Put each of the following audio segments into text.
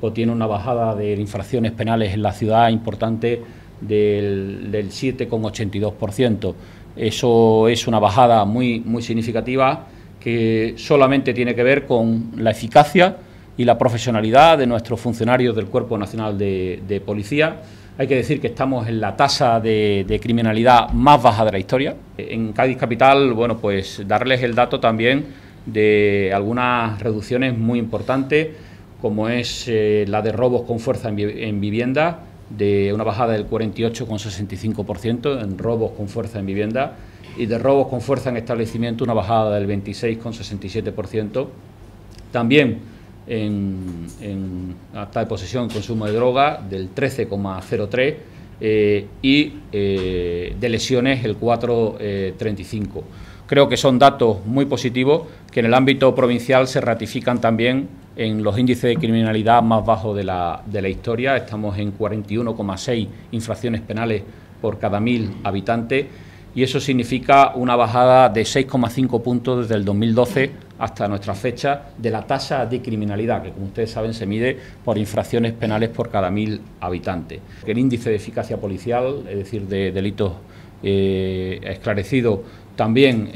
pues tiene una bajada de infracciones penales en la ciudad importante del, del 7,82%. Eso es una bajada muy, muy significativa que solamente tiene que ver con la eficacia y la profesionalidad de nuestros funcionarios del Cuerpo Nacional de, Policía. Hay que decir que estamos en la tasa de, de, criminalidad más baja de la historia. En Cádiz Capital, bueno, pues darles el dato también de algunas reducciones muy importantes, como es eh, la de robos con fuerza en, en vivienda, de una bajada del 48,65% en robos con fuerza en vivienda y de robos con fuerza en establecimiento una bajada del 26,67%. También en, en, acta de posesión y consumo de droga del 13,03% eh, y eh, de lesiones el 4,35%. Creo que son datos muy positivos que en el ámbito provincial se ratifican también en los índices de criminalidad más bajos de la, de la historia. Estamos en 41,6 infracciones penales por cada mil habitantes y eso significa una bajada de 6,5 puntos desde el 2012 hasta nuestra fecha de la tasa de criminalidad, que como ustedes saben se mide por infracciones penales por cada mil habitantes. El índice de eficacia policial, es decir, de delitos eh, esclarecidos, también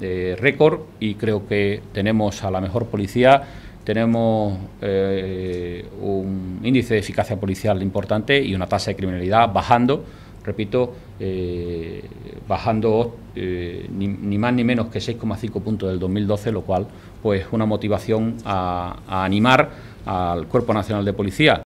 eh, récord y creo que tenemos a la mejor policía, tenemos eh, un índice de eficacia policial importante y una tasa de criminalidad bajando, repito, eh, bajando ni, ni, más ni menos que 6,5 puntos del 2012, lo cual pues una motivación a animar al Cuerpo Nacional de Policía.